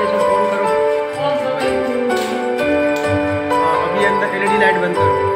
ये light on करो अभी अंदर एलईडी लाइट बंद करो.